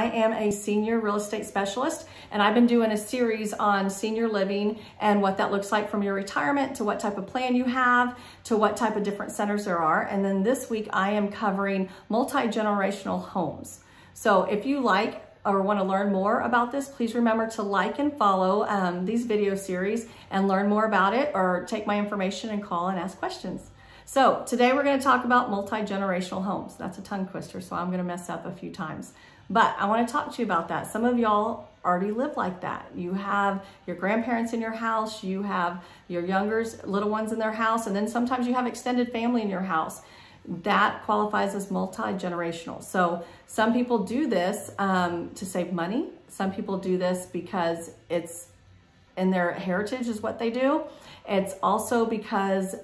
I am a senior real estate specialist and I've been doing a series on senior living and what that looks like from your retirement to what type of plan you have to what type of different centers there are. And then this week I am covering multi-generational homes. So if you like or want to learn more about this, please remember to like and follow um, these video series and learn more about it or take my information and call and ask questions. So today we're going to talk about multi-generational homes. That's a tongue twister, so I'm going to mess up a few times. But I want to talk to you about that. Some of y'all already live like that. You have your grandparents in your house, you have your younger little ones in their house, and then sometimes you have extended family in your house that qualifies as multi-generational. So some people do this um, to save money. Some people do this because it's in their heritage is what they do. It's also because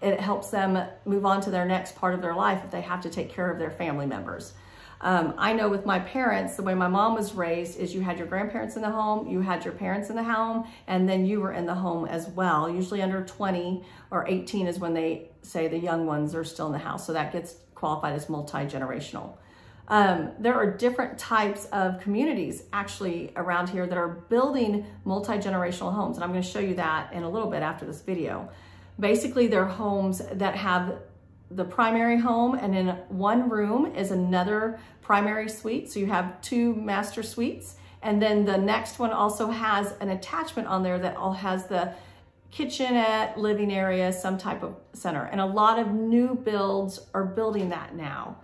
it helps them move on to their next part of their life if they have to take care of their family members. Um, I know with my parents, the way my mom was raised is you had your grandparents in the home, you had your parents in the home, and then you were in the home as well. Usually under 20 or 18 is when they say the young ones are still in the house. So that gets qualified as multi-generational. Um, there are different types of communities actually around here that are building multi-generational homes. And I'm gonna show you that in a little bit after this video. Basically, they're homes that have the primary home and in one room is another primary suite. So you have two master suites. And then the next one also has an attachment on there that all has the kitchenette, living area, some type of center. And a lot of new builds are building that now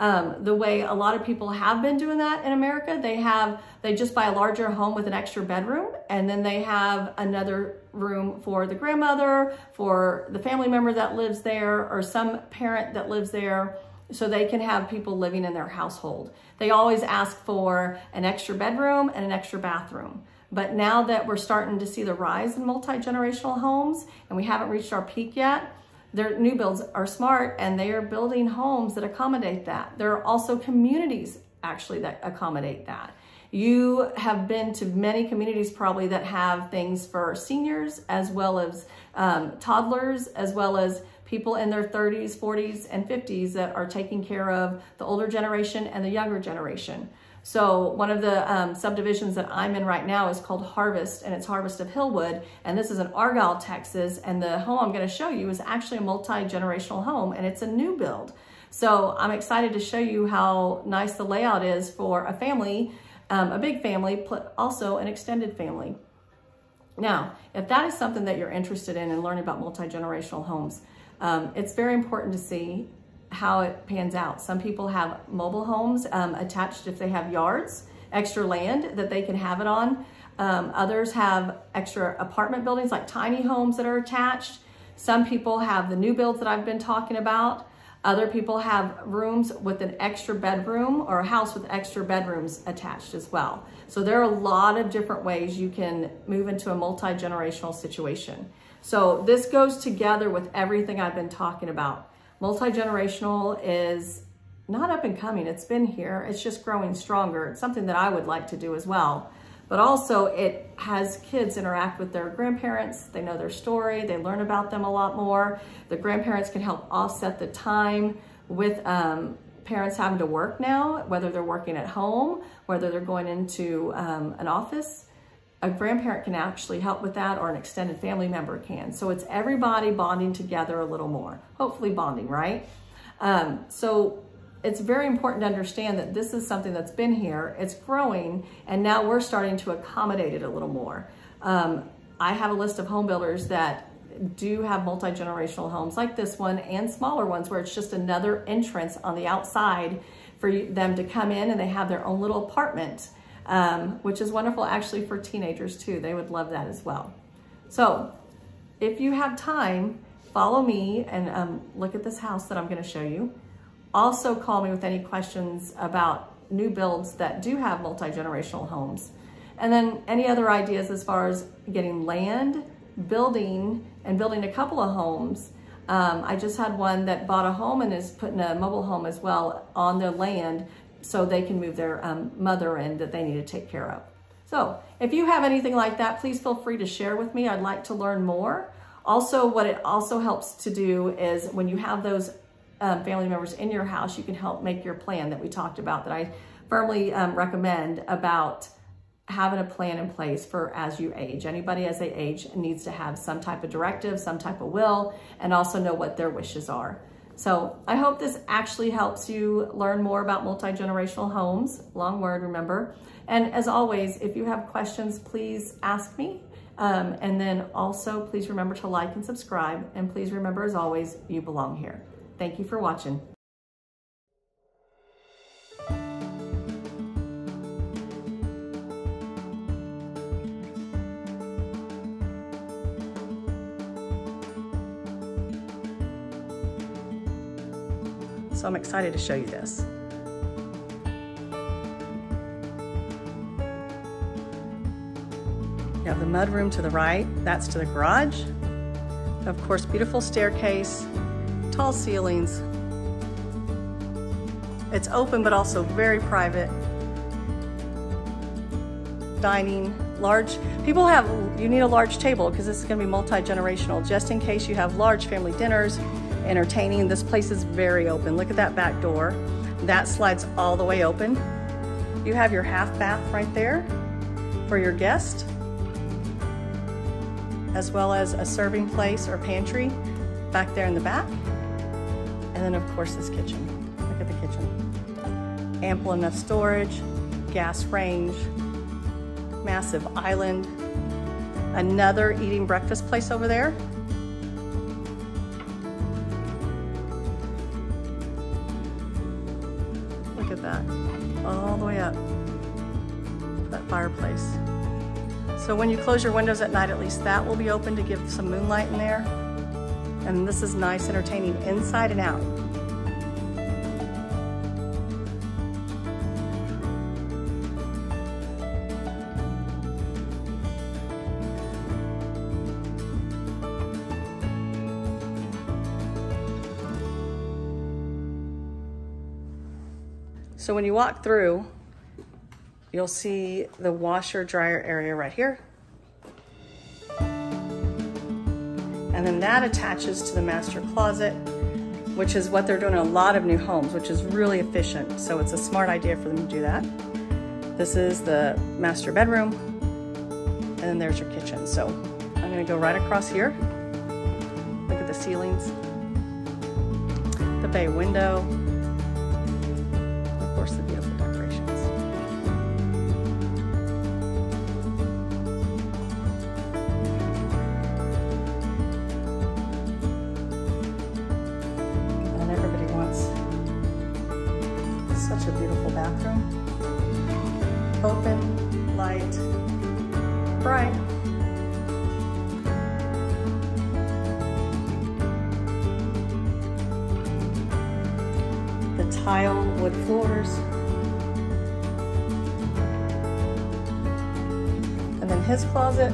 um, the way a lot of people have been doing that in America. They have, they just buy a larger home with an extra bedroom and then they have another room for the grandmother, for the family member that lives there or some parent that lives there so they can have people living in their household. They always ask for an extra bedroom and an extra bathroom. But now that we're starting to see the rise in multi-generational homes and we haven't reached our peak yet, their new builds are smart and they are building homes that accommodate that. There are also communities actually that accommodate that. You have been to many communities probably that have things for seniors as well as um, toddlers, as well as people in their 30s, 40s, and 50s that are taking care of the older generation and the younger generation. So one of the um, subdivisions that I'm in right now is called Harvest and it's Harvest of Hillwood. And this is in Argyle, Texas. And the home I'm gonna show you is actually a multi-generational home and it's a new build. So I'm excited to show you how nice the layout is for a family, um, a big family, but also an extended family. Now, if that is something that you're interested in and learning about multi-generational homes, um, it's very important to see how it pans out. Some people have mobile homes um, attached if they have yards, extra land that they can have it on. Um, others have extra apartment buildings like tiny homes that are attached. Some people have the new builds that I've been talking about. Other people have rooms with an extra bedroom or a house with extra bedrooms attached as well. So there are a lot of different ways you can move into a multi-generational situation. So this goes together with everything I've been talking about. Multi-generational is not up and coming. It's been here. It's just growing stronger. It's something that I would like to do as well. But also it has kids interact with their grandparents. They know their story. They learn about them a lot more. The grandparents can help offset the time with um, parents having to work now, whether they're working at home, whether they're going into um, an office a grandparent can actually help with that or an extended family member can. So it's everybody bonding together a little more, hopefully bonding, right? Um, so it's very important to understand that this is something that's been here, it's growing, and now we're starting to accommodate it a little more. Um, I have a list of home builders that do have multi-generational homes like this one and smaller ones where it's just another entrance on the outside for them to come in and they have their own little apartment um, which is wonderful actually for teenagers too. They would love that as well. So if you have time, follow me and um, look at this house that I'm gonna show you. Also call me with any questions about new builds that do have multi-generational homes. And then any other ideas as far as getting land, building, and building a couple of homes. Um, I just had one that bought a home and is putting a mobile home as well on their land so they can move their um, mother in that they need to take care of. So if you have anything like that, please feel free to share with me. I'd like to learn more. Also, what it also helps to do is when you have those um, family members in your house, you can help make your plan that we talked about that I firmly um, recommend about having a plan in place for as you age. Anybody as they age needs to have some type of directive, some type of will, and also know what their wishes are. So I hope this actually helps you learn more about multi-generational homes. Long word, remember. And as always, if you have questions, please ask me. Um, and then also, please remember to like and subscribe. And please remember, as always, you belong here. Thank you for watching. So I'm excited to show you this. Have the mudroom to the right, that's to the garage. Of course, beautiful staircase, tall ceilings. It's open but also very private. Dining, large, people have, you need a large table because this is gonna be multi-generational, just in case you have large family dinners, entertaining. This place is very open. Look at that back door. That slides all the way open. You have your half bath right there for your guest, as well as a serving place or pantry back there in the back. And then of course this kitchen. Look at the kitchen. Ample enough storage, gas range, massive island, another eating breakfast place over there that all the way up that fireplace. So when you close your windows at night, at least that will be open to give some moonlight in there. And this is nice, entertaining inside and out. So when you walk through, you'll see the washer dryer area right here. And then that attaches to the master closet, which is what they're doing in a lot of new homes, which is really efficient. So it's a smart idea for them to do that. This is the master bedroom, and then there's your kitchen. So I'm gonna go right across here. Look at the ceilings, the bay window, tile wood floors. And then his closet,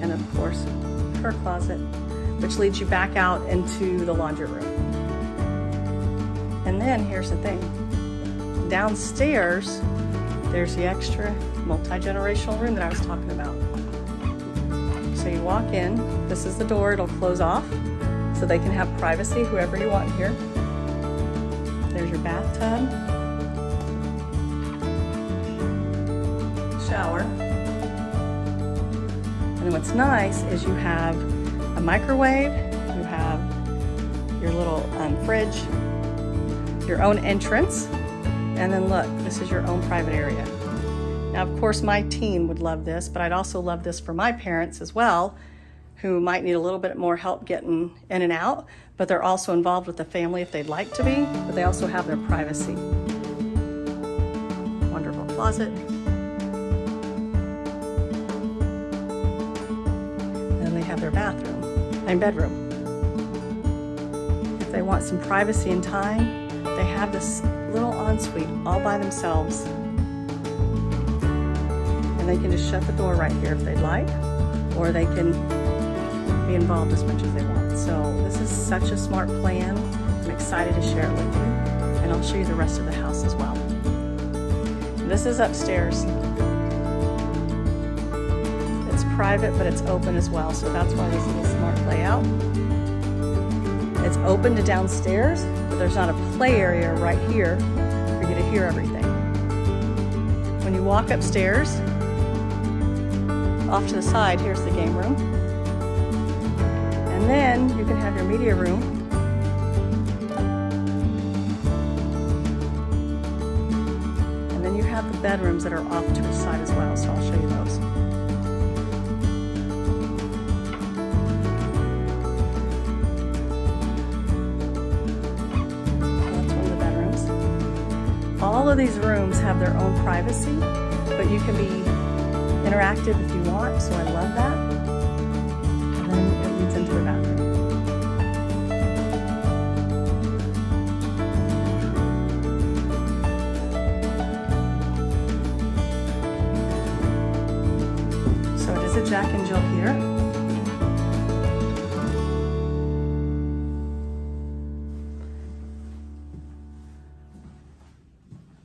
and of course, her closet, which leads you back out into the laundry room. And then here's the thing. Downstairs, there's the extra multi-generational room that I was talking about. So you walk in, this is the door, it'll close off so they can have privacy, whoever you want here. There's your bathtub. Shower. And what's nice is you have a microwave, you have your little um, fridge, your own entrance, and then look, this is your own private area. Now, of course, my team would love this, but I'd also love this for my parents as well who might need a little bit more help getting in and out, but they're also involved with the family if they'd like to be, but they also have their privacy. Wonderful closet. And then they have their bathroom and bedroom. If they want some privacy and time, they have this little ensuite all by themselves. And they can just shut the door right here if they'd like, or they can be involved as much as they want. So this is such a smart plan. I'm excited to share it with you and I'll show you the rest of the house as well. This is upstairs. It's private, but it's open as well. So that's why this is a smart layout. It's open to downstairs, but there's not a play area right here for you to hear everything. when you walk upstairs, off to the side, here's the game room. And then you can have your media room. And then you have the bedrooms that are off to the side as well, so I'll show you those. That's one of the bedrooms. All of these rooms have their own privacy, but you can be interactive if you want, so I love that. And Jill here.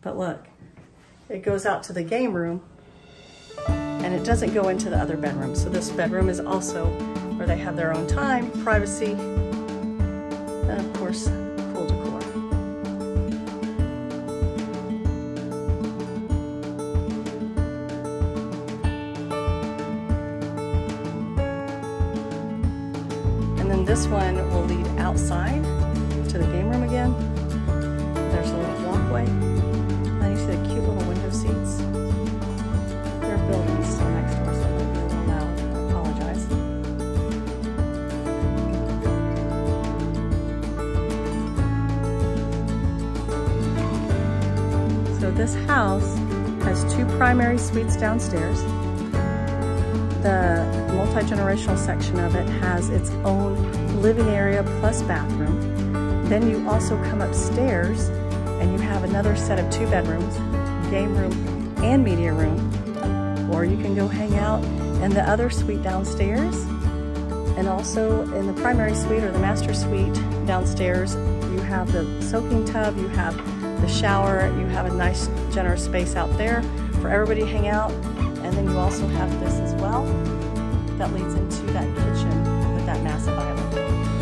But look, it goes out to the game room and it doesn't go into the other bedroom. So this bedroom is also where they have their own time, privacy, and of course, a. And you see the cute little window seats. There are buildings still next door, so it might be a little loud. I apologize. So this house has two primary suites downstairs. The multi-generational section of it has its own living area plus bathroom. Then you also come upstairs and you have another set of two bedrooms, game room and media room. Or you can go hang out in the other suite downstairs. And also in the primary suite or the master suite downstairs, you have the soaking tub, you have the shower, you have a nice generous space out there for everybody to hang out. And then you also have this as well that leads into that kitchen with that massive island.